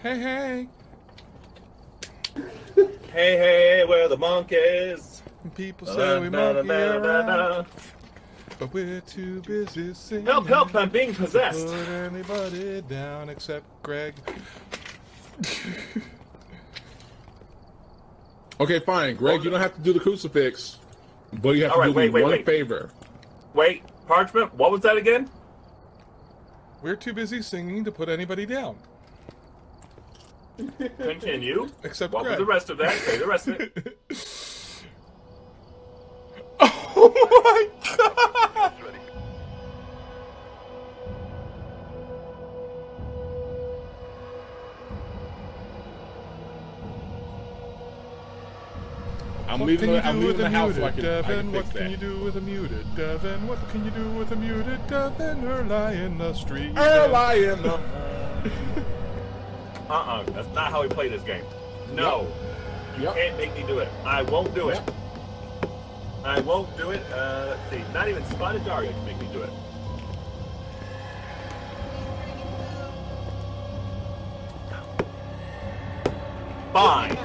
Hey, hey. Hey, hey, where the monkeys? People say we monkey around, but we're too busy singing. Help, help, I'm being possessed. Put anybody down except Greg. Okay, fine, Greg. You don't have to do the crucifix, but you have All to right, do wait, me wait, one wait. favor. Wait, Parchment, what was that again? We're too busy singing to put anybody down Continue. except What was the rest of that? Say the rest of it. oh my god! I'm What leaving. can you The, I'm leaving with a the house muted so I can, I Devon? can What can that. you do with a muted Devon? What can you do with a muted Devon? Or lie in the street? Early in the Uh-uh, that's not how we play this game. No, you Yep. can't make me do it. I won't do it. I won't do it. Uh, let's see, not even Spotted Daria can make me do it. Fine.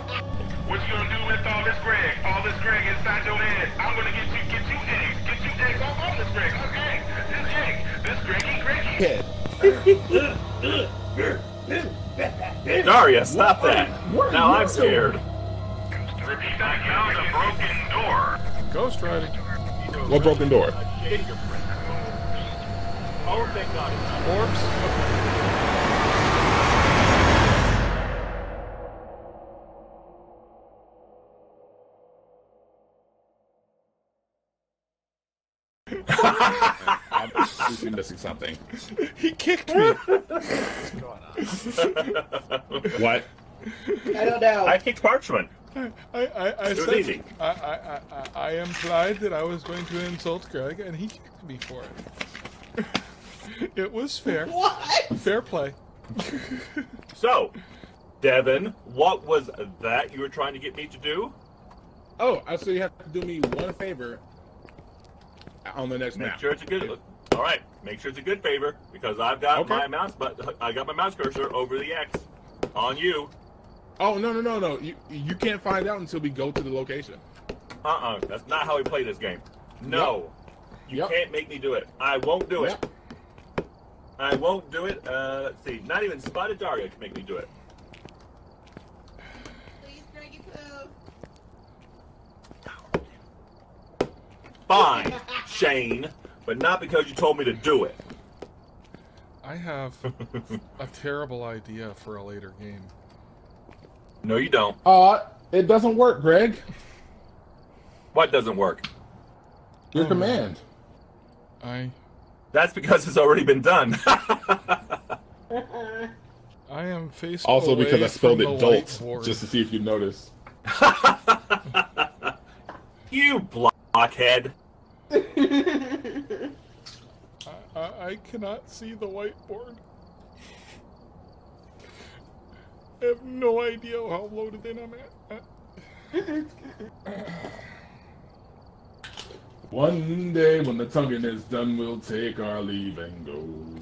What you gonna do with all this Greg? All this Greg inside your head. I'm gonna get you, get you eggs, get you eggs off all this Greg. Okay, this egg, this Greggy, Greggy. Daria, stop that. Now I'm scared. Repeat that a broken door. Ghost riding. What broken door? Oh, thank God. it's not. Orbs. Missing something. He kicked me. What? I don't know. I kicked Parchment. I, I, I It was said, easy. I, I, I, I implied that I was going to insult Greg, and he kicked me for it. it was fair. what? Fair play. So, Devon, what was that you were trying to get me to do? Oh, I so you have to do me one favor on the next Make map. sure it's a good. All right, make sure it's a good favor because I've got Okay. my mouse, but I got my mouse cursor over the X on you. Oh no no no no! You you can't find out until we go to the location. Uh-uh, that's not how we play this game. No, you Yep. can't make me do it. I won't do it. I won't do it. Uh, let's see, not even Spotted Daria can make me do it. Please, Greggy Poo. Fine, Shane, but not because you told me to do it. I have a terrible idea for a later game. No, you don't. Uh, it doesn't work, Greg. What doesn't work? Your Oh, command. I That's because it's already been done. I am facing Also because I spelled it the dolt, just to see if you notice. you blockhead. I, I, cannot see the whiteboard. I have no idea how loaded in I'm at. One day when the tugging is done, we'll take our leave and go.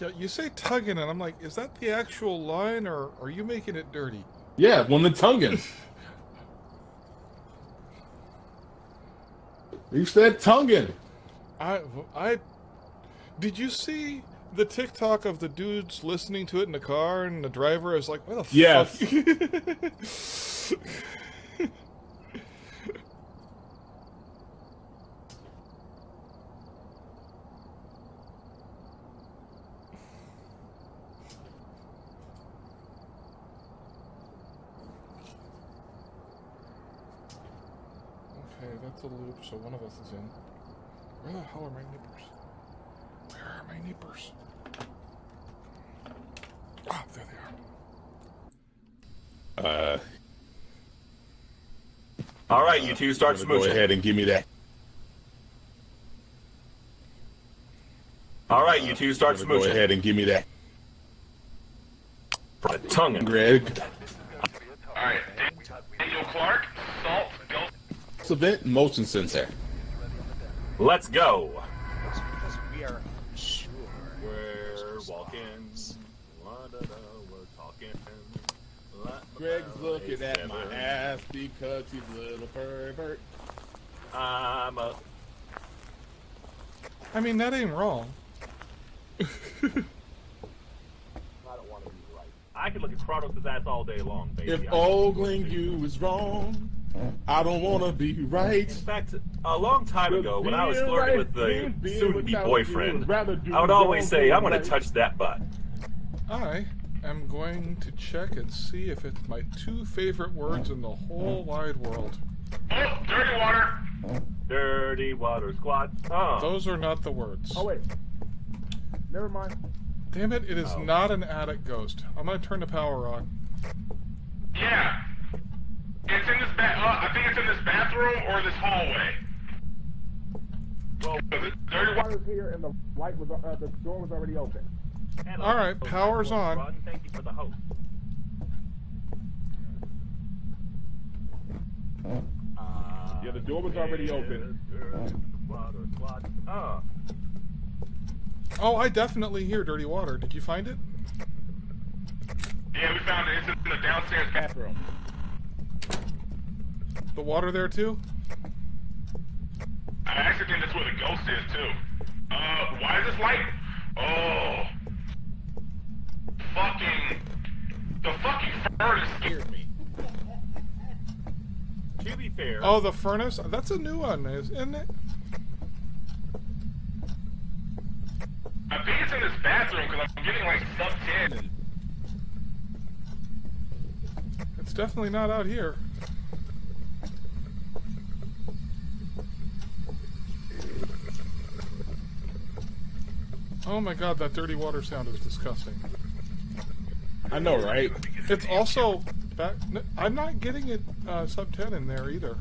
Yeah, you say tugging, and I'm like, is that the actual line, or are you making it dirty? Yeah, when the tugging. you said tugging. I, I, did you see the TikTok of the dudes listening to it in the car, and the driver is like, "What the Yes. fuck?" Okay, that's a loop, so one of us is in. Where the hell are my nippers? Where are my nippers? Ah, there they are. Uh, All right, you two start smooching. go smooching. ahead and give me that. All right, you two start smooching. Go smooching. ahead and give me that. The tongue. Greg. Alright, Daniel Clark, Salt, Ghost. It's event motion sensor. Let's go. Because we are sure. We're walking. La, da, da, we're talking. Let my Greg's looking belly at my ass because he's a little pervert. I'm a. I mean, that ain't wrong. I don't want to be right. I could look at Kratos' ass all day long, baby. If ogling you is wrong, I don't want to be right. In fact, a long time ago, when I was flirting with the being- being soon-to-be boyfriend, you, rather do I would always say, "I'm going to touch that butt." I am going to check and see if it's my two favorite words in the whole wide world. Oh, dirty water. Dirty water squad. Oh, Those are not the words. Oh wait, never mind. Damn it, it is Oh. not an attic ghost. I'm gonna turn the power on. Yeah. It's in this ba- uh, I think it's in this bathroom or this hallway. well, The dirty water. Water's here and the light was uh, the door was already open. hello. All right, power's on. Run. Thank you for the host. Yeah, the door was already open. Dirty water. Oh, Oh, I definitely hear dirty water. Did you find it? Yeah, we found it. It's in the downstairs bathroom. Bathroom. The water there too? I actually think that's where the ghost is too. Uh, why is this light? Oh, fucking the fucking furnace scared me. to be fair, Oh, the furnace? That's a new one, isn't it? I think it's in this bathroom because I'm getting like sub ten. And It's definitely not out here. Oh my god, that dirty water sound is disgusting. I know, right? It's also back. n- I'm not getting it uh, sub 10 in there either.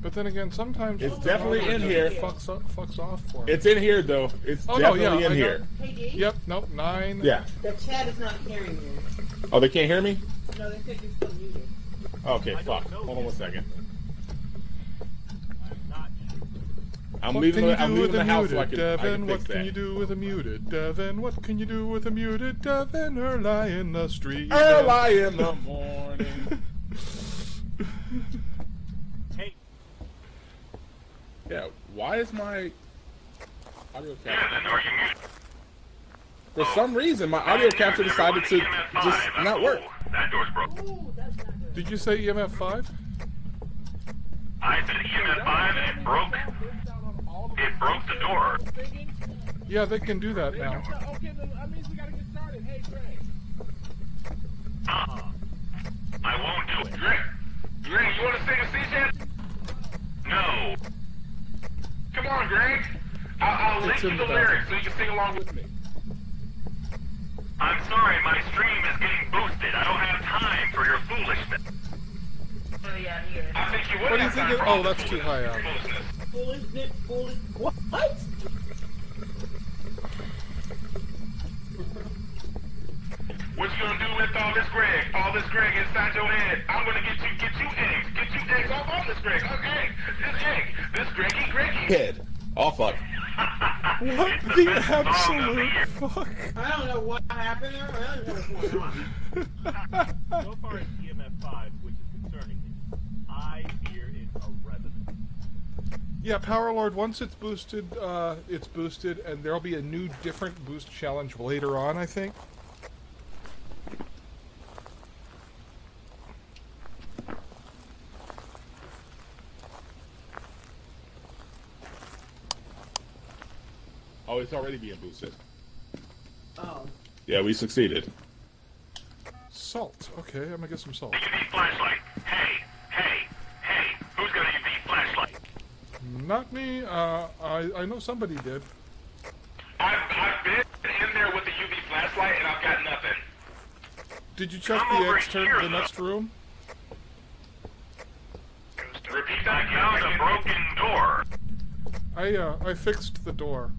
But then again, sometimes It's the definitely water in here. Fucks, up, fucks off for me. It's in here though. It's Oh, no, definitely yeah, in I here. Hey, D. Yep, nope, nine. Yeah. The chat is not hearing you. Oh, they can't hear me? No, they said you're still muted. Okay, I fuck. Hold on one second. I'm not sure. I'm What leaving. can you The, I'm do leaving with the a house so I muted, can, I Devon? can fix What can that. you do with a muted, Devon? What can you do with a muted, Devon? Early in the street. Early in the morning. Hey, yeah. Why is my audio yeah, capture? then are you muted? For some reason, my audio capture decided to just not work. That door's broke. Ooh, that's not good. Did you say EMF 5? I said EMF five and it broke. It broke the door. Yeah, they can do that now. Okay, that means we gotta get started. Hey, Greg. Uh, I won't do it. Greg, Greg, you want to sing a sea chant? No. Come on, Greg. I'll, I'll link you the the lyrics so you can sing along with me. I'm sorry, my stream is getting boosted. I don't have time for your foolishness. Oh, yeah, here. I think you would What do you have think time it- for oh, that's too high up. Foolishness. Foolish, foolish. What? What you gonna do with all this Greg? All this Greg inside your head. I'm gonna get you, get you eggs, get you eggs off all this Greg. Okay, this egg, this Greggy, Greggy. Head. Oh fuck. What It's the the best the absolute fuck? I don't know what happened there. I don't know what's going on. so far it's EMF 5, which is concerning me. I hear it's a resonance. Yeah, Power Lord, once it's boosted, uh, it's boosted, and there'll be a new, different boost challenge later on, I think. Oh, it's already being boosted. Oh. Yeah, we succeeded. Salt. Okay, I'm gonna get some salt. Flashlight. Hey, hey, hey. Who's got a UV flashlight? Not me. Uh, I, I know somebody did. I've, I've been in there with the UV flashlight and I've got nothing. Did you check Come the extern, the next room? Repeat that. I found a broken door. I, uh, I fixed the door.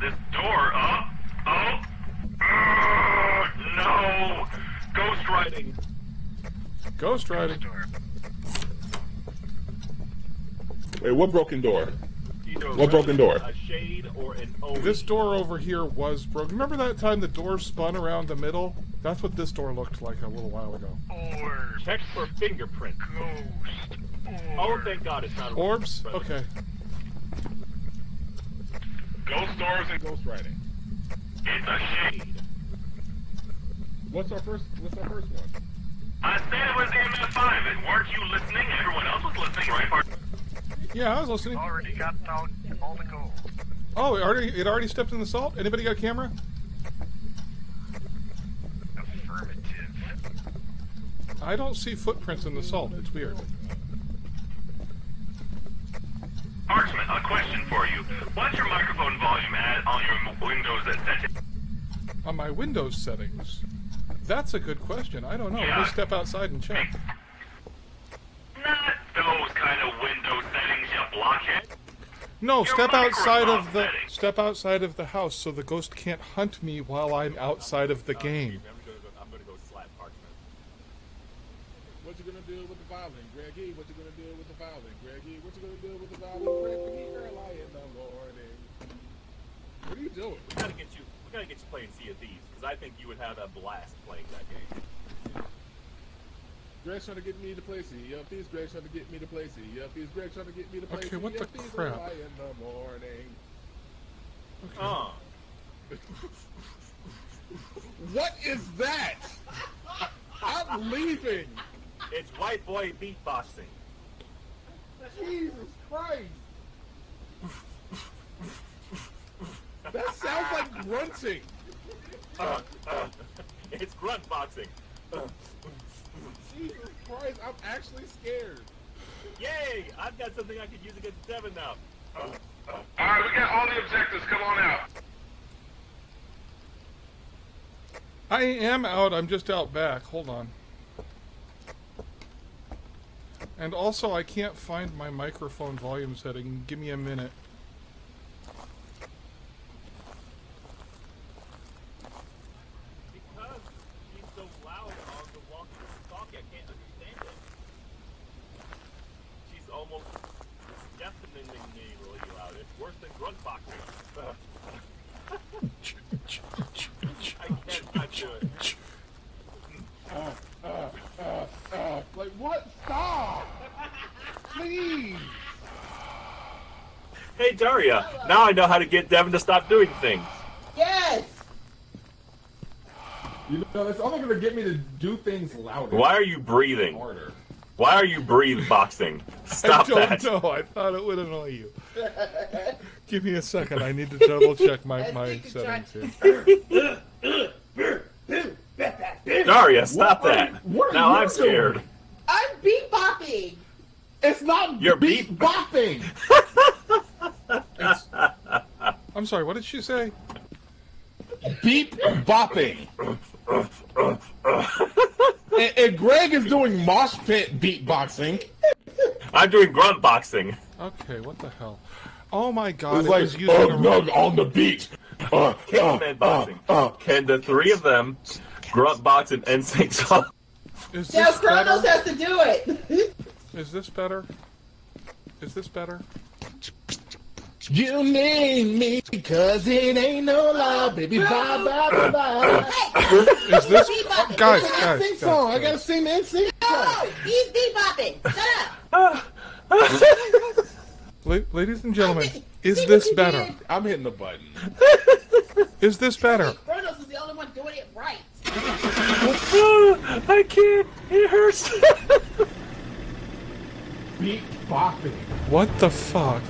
This door, uh, oh, uh, no, ghost riding. Ghost riding. Wait, what broken door? What broken door? a shade or an This door over here was broken. Remember that time the door spun around the middle? That's what this door looked like a little while ago. Orb. Check for fingerprints. Ghost. Oh, thank God it's not a Orbs? Brother. Okay. Ghost orbs and Ghost writing. it's a shade. Shade. What's our first? What's our first one? I said it was MF5, and weren't you listening? Everyone else was listening, right? Yeah, I was listening. Already got out all the gold. Oh, it already it already stepped in the salt. Anybody got a camera? Affirmative. I don't see footprints in the salt. It's weird. Parchment, a question for you. What's your microphone volume at on your Windows setting? On my Windows settings. That's a good question. I don't know. Let me step outside and check. Not those kind of Windows settings, blockhead. No, Your step outside of the Microsoft step outside of the house so the ghost can't hunt me while I'm outside of the uh, game. I'm gonna go, I'm gonna go slap What you gonna do with the violin, Greggy? What you gonna do with the violin, Greggy? What you gonna do with the violin, Greggy? Early in the morning. What are you doing? We gotta get you. We gotta get you playing Sea of Thieves because I think you would have a blast playing that game. Greg's trying to get me to play Sea of Thieves. Greg's trying to get me to play Sea of Thieves. Greg's trying to get me to play Okay, Sea what the of crap? early in the morning. Uh, What is that? I'm leaving. it's white boy beatboxing. Jesus Christ. That sounds like grunting. Uh, uh, it's grunt boxing. Uh, Jesus Christ, I'm actually scared. yay! I've got something I could use against Devon now. Alright, we got all the objectives. Come on out. I am out. I'm just out back. Hold on. And also, I can't find my microphone volume setting. Give me a minute. because she's so loud on the walkie talkie, I can't understand it. She's almost deafeningly loud. It's worse than grunt boxing. Uh, I can't not do it. Like, what? Stop! Please! Hey Daria, now I know how to get Devon to stop doing things. Yes! You know, it's only gonna get me to do things louder. Why are you breathing? Harder. Why are you breathe boxing? Stop that. I don't that. know. I thought it would annoy you. Give me a second. I need to double check my, my settings here. Daria, stop What that. you- what are now I'm scared. doing? I'm beatbopping! It's not You're beat bopping. I'm sorry. What did she say? Beat bopping. and, and Greg is doing mosh pit beatboxing. I'm doing grunt boxing. Okay. What the hell? Oh my God! It's it like, was using oh, a- nug on the beat. Uh, uh, Caveman boxing. uh, uh. Can the three of them grunt box an NSYNC song? Is Now this Krahnos better? has to do it! Is this better? Is this better? You need me because it ain't no lie, baby. Bye, bye, bye, bye. Is this Beatbopping! guys? It's an Guys, NSYNC guys, song. I gotta sing the NSYNC song. No! He's beatbopping! Shut up! La- ladies and gentlemen, See is what this better? I'm hitting the button. Is this better? Krahnos is the only one doing it right. I can't. It hurts. Beat bopping. What the fuck?